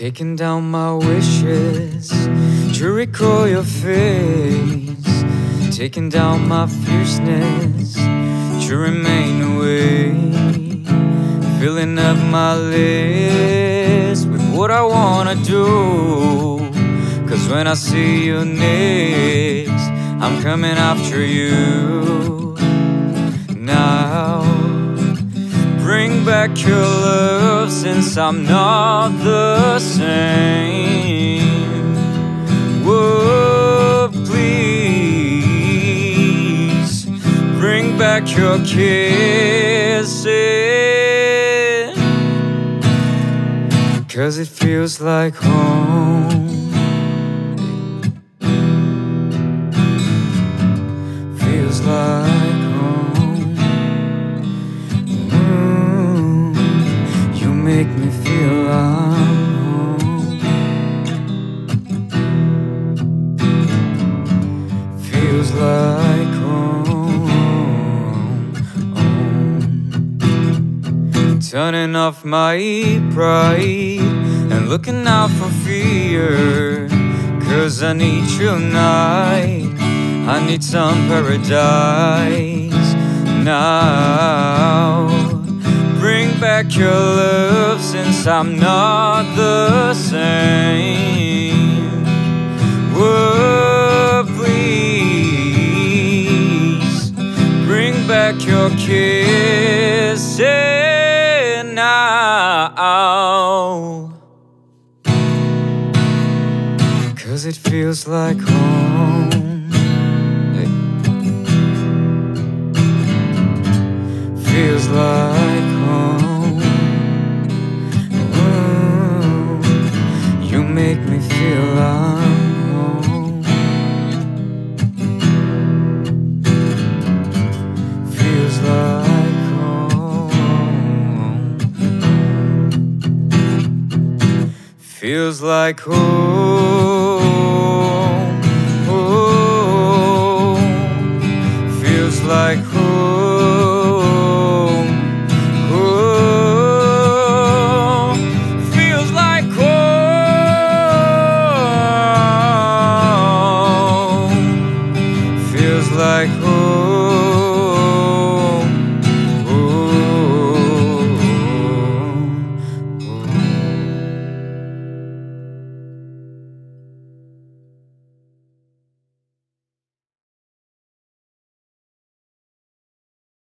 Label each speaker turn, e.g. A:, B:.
A: Taking down my wishes to recall your face. Taking down my fierceness to remain away. Filling up my list with what I wanna do. Cause when I see you next, I'm coming after you. Now, bring back your love since I'm not the same. Whoa, please bring back your kisses. Cause it feels like home. Feels like home. Mm, you make me feel I'm Feels like home. Turning off my pride and looking out for fear. Cause I need you tonight. I need some paradise now. Bring back your love since I'm not the same. Kisses now. Cause it feels like home. Hey. Feels like Feels like home. home. Feels like home.